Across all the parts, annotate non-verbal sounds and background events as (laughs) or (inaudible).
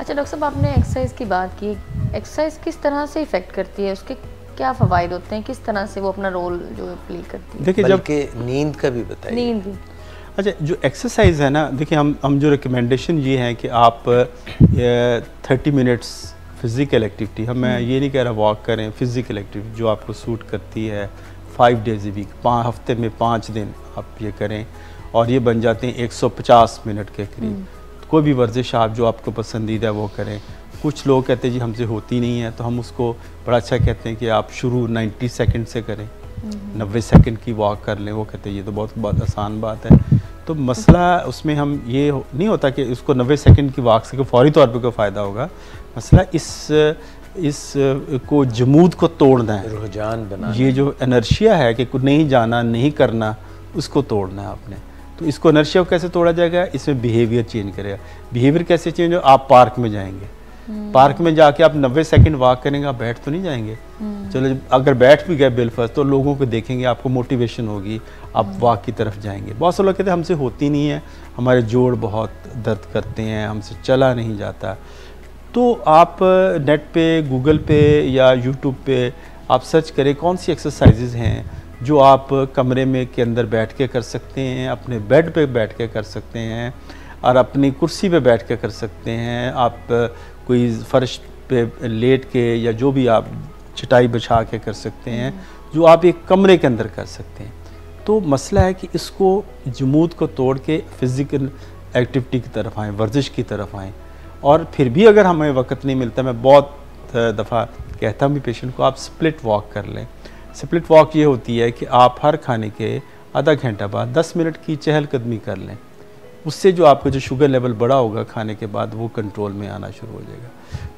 अच्छा डॉक्टर साहब आपने एक्सरसाइज की बात की। एक्सरसाइज किस तरह से इफ़ेक्ट करती है? उसके क्या फ़वाद होते हैं? किस तरह से वो अपना रोल जो प्ले करती है? देखिए जब नींद का भी बताइए। नींद भी। अच्छा जो एक्सरसाइज है ना देखिए हम हम जो रिकमेंडेशन ये है कि आप थर्टी मिनट्स फ़िज़िकल एक्टिविटी हम मैं ये नहीं कह रहा वॉक करें फ़िज़िकल एक्टिविटी जो आपको सूट करती है फाइव डेज़ ए वीक पाँच हफ़्ते में पाँच दिन आप ये करें और ये बन जाते हैं 150 मिनट के करीब। तो कोई भी वर्जिश आप जो आपको पसंदीदा है वो करें। कुछ लोग कहते हैं जी हमसे होती नहीं है। तो हम उसको बड़ा अच्छा कहते हैं कि आप शुरू 90 सेकंड से करें। नब्बे सेकंड की वॉक कर लें। वो कहते हैं ये तो बहुत बहुत आसान बात है। तो मसला उसमें हम ये नहीं होता कि उसको नब्बे सेकंड की वॉक से फौरी तौर पर कोई फ़ायदा होगा। मसला इस इस को जमूद को तोड़ना है। रुझान बना ये जो एनर्शिया है कि नहीं जाना नहीं करना उसको तोड़ना है आपने। तो इसको एनर्शिया को कैसे तोड़ा जाएगा? इसमें बिहेवियर चेंज करेगा। बिहेवियर कैसे चेंज हो आप पार्क में जाएँगे। पार्क में जाके आप 90 सेकंड वॉक करेंगे आप बैठ तो नहीं जाएँगे? चलो अगर बैठ भी गए बिलफर्ज तो लोगों को देखेंगे आपको मोटिवेशन होगी आप वॉक की तरफ़ जाएँगे। बहुत से लोग कहते हैं हमसे होती नहीं है हमारे जोड़ बहुत दर्द करते हैं हमसे चला नहीं जाता। तो आप नेट पे गूगल पे या यूट्यूब पे आप सर्च करें कौन सी एक्सरसाइजेज हैं जो आप कमरे में के अंदर बैठ के कर सकते हैं, अपने बेड पे बैठ के कर सकते हैं, और अपनी कुर्सी पे बैठ के कर सकते हैं। आप कोई फ़र्श पे लेट के या जो भी आप चटाई बिछा के कर सकते हैं, जो आप एक कमरे के अंदर कर सकते हैं। तो मसला है कि इसको जमूद को तोड़ के फ़िज़िकल एक्टिविटी की तरफ़ आएँ, वर्जिश की तरफ़ आएँ। और फिर भी अगर हमें वक्त नहीं मिलता, मैं बहुत दफ़ा कहता हूँ भी पेशेंट को आप स्प्लिट वॉक कर लें। स्प्लिट वॉक ये होती है कि आप हर खाने के आधा घंटा बाद 10 मिनट की चहलकदमी कर लें। उससे जो आपका जो शुगर लेवल बड़ा होगा खाने के बाद, वो कंट्रोल में आना शुरू हो जाएगा।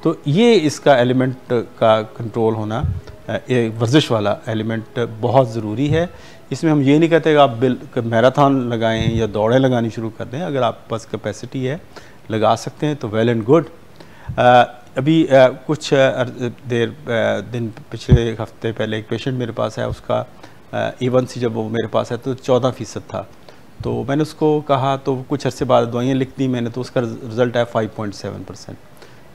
तो ये इसका एलिमेंट का कंट्रोल होना एक वर्जिश वाला एलिमेंट बहुत ज़रूरी है। इसमें हम ये नहीं कहते कि आप बिल मैराथन लगाएँ या दौड़ें लगानी शुरू कर दें। अगर आप पास कैपेसिटी है, लगा सकते हैं तो वेल एंड गुड। अभी आ, कुछ आ, देर आ, दिन पिछले एक हफ़्ते पहले एक पेशेंट मेरे पास है उसका ए वन सी जब वो मेरे पास है तो चौदह फ़ीसद था। तो मैंने उसको कहा तो कुछ अरसे बाद दवाइयाँ लिख दी मैंने तो उसका रिज़ल्ट आया फाइव पॉइंट सेवन परसेंट।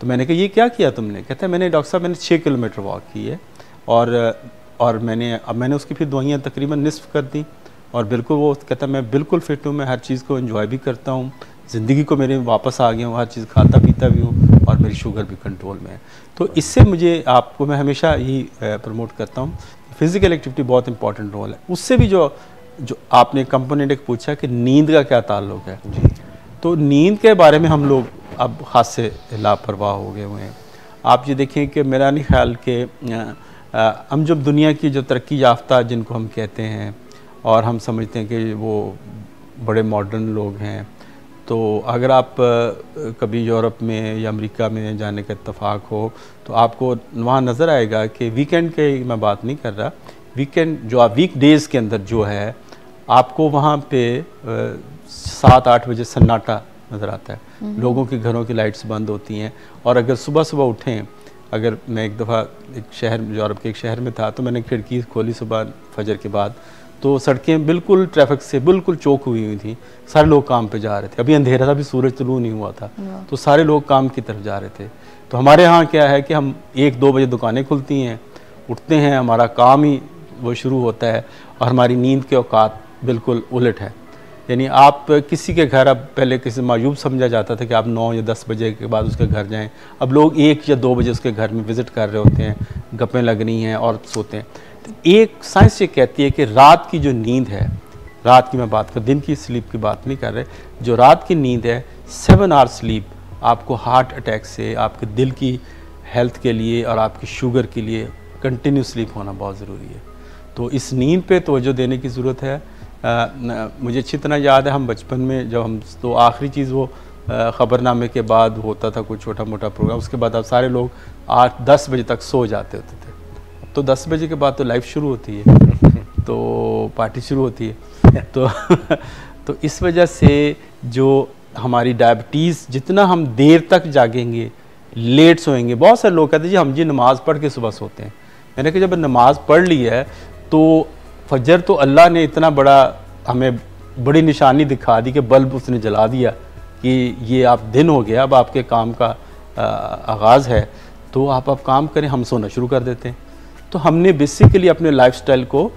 तो मैंने कहा ये क्या किया तुमने? कहता है मैंने डॉक्टर साहब मैंने छः किलोमीटर वॉक की है और और मैंने अब मैंने उसकी फिर दवाइयाँ तकरीबन निसफ कर दी और बिल्कुल वो कहता है मैं बिल्कुल फिट हूँ मैं हर चीज़ को इन्जॉय भी करता हूँ ज़िंदगी को मेरे वापस आ गया हूँ हर चीज़ खाता पीता भी हूँ और मेरी शुगर भी कंट्रोल में है। तो इससे मुझे आपको मैं हमेशा यही प्रमोट करता हूँ। फ़िज़िकल एक्टिविटी बहुत इंपॉर्टेंट रोल है। उससे भी जो जो आपने कंपोनेंट एक पूछा कि नींद का क्या ताल्लुक है। जी। तो नींद के बारे में हम लोग अब ख़ास से लापरवाह हो गए हुए हैं। आप ये देखें कि मेरा नहीं ख्याल कि हम जब दुनिया की जो तरक्की याफ्ता जिनको हम कहते हैं और हम समझते हैं कि वो बड़े मॉडर्न लोग हैं तो अगर आप कभी यूरोप में या अमेरिका में जाने का इतफ़ाक़ हो तो आपको वहाँ नज़र आएगा कि वीकेंड के मैं बात नहीं कर रहा। वीकेंड जो आप वीक डेज़ के अंदर जो है आपको वहाँ पे सात आठ बजे सन्नाटा नज़र आता है। हम्म। लोगों के घरों की लाइट्स बंद होती हैं और अगर सुबह सुबह उठें अगर मैं एक दफ़ा एक शहर यूरोप के एक शहर में था तो मैंने खिड़की खोली सुबह फजर के बाद। तो सड़कें बिल्कुल ट्रैफ़िक से बिल्कुल चौक हुई हुई थी। सारे लोग काम पे जा रहे थे। अभी अंधेरा था अभी सूरज तलू नहीं हुआ था। तो सारे लोग काम की तरफ़ जा रहे थे। तो हमारे यहाँ क्या है कि हम एक दो बजे दुकानें खुलती हैं उठते हैं हमारा काम ही वो शुरू होता है और हमारी नींद के औकात बिल्कुल उलट है। यानी आप किसी के घर अब पहले किसी मायूब समझा जाता था कि आप नौ या दस बजे के बाद उसके घर जाएँ। अब लोग एक या दो बजे उसके घर में विज़िट कर रहे होते हैं गप्पें लग रही हैं और सोते हैं। एक साइंस ये कहती है कि रात की जो नींद है रात की मैं बात कर दिन की स्लीप की बात नहीं कर रहे जो रात की नींद है सेवन आवर स्लीप आपको हार्ट अटैक से आपके दिल की हेल्थ के लिए और आपकी शुगर के लिए कंटिन्यू स्लीप होना बहुत ज़रूरी है। तो इस नींद पे तोजो देने की ज़रूरत है। आ, मुझे अच्छी तरह याद है हम बचपन में जब हम तो आखिरी चीज़ वो ख़बरनामे के बाद होता था कोई छोटा मोटा प्रोग्राम उसके बाद अब सारे लोग आठ दस बजे तक सो जाते होते थे। तो दस बजे के बाद तो लाइफ शुरू होती है। तो पार्टी शुरू होती है। तो (laughs) तो इस वजह से जो हमारी डायबिटीज़ जितना हम देर तक जागेंगे लेट सोएँगे, बहुत सारे लोग कहते हैं, जी, हम जी नमाज़ पढ़ के सुबह सोते हैं। मैंने कहा, जब नमाज़ पढ़ ली है तो फजर तो अल्लाह ने इतना बड़ा हमें बड़ी निशानी दिखा दी कि बल्ब उसने जला दिया कि ये आप दिन हो गया, अब आपके काम का आगाज़ है। तो आप अब काम करें, हम सोना शुरू कर देते हैं। तो हमने बेसिकली अपने लाइफस्टाइल को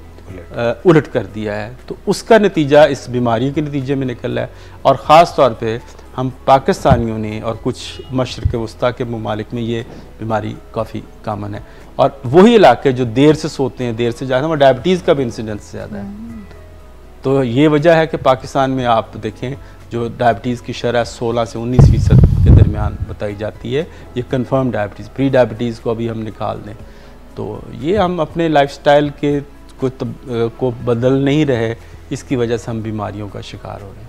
उलट। कर दिया है। तो उसका नतीजा इस बीमारी के नतीजे में निकल रहा है। और ख़ास तौर पे हम पाकिस्तानियों ने और कुछ मशरक़ वस्ती के ममालिक में ये बीमारी काफ़ी कामन है। और वही इलाके जो देर से सोते हैं देर से जाते हैं वहाँ डायबिटीज़ का भी इंसिडेंस ज़्यादा है। तो ये वजह है कि पाकिस्तान में आप देखें जो डायबिटीज़ की शरह 16 से 19 फ़ीसद के दरमियान बताई जाती है ये कंफर्म डायबिटीज़ प्री डायबिटीज़ को अभी हम निकाल दें। तो ये हम अपने लाइफस्टाइल के को, को बदल नहीं रहे इसकी वजह से हम बीमारियों का शिकार हो रहे हैं।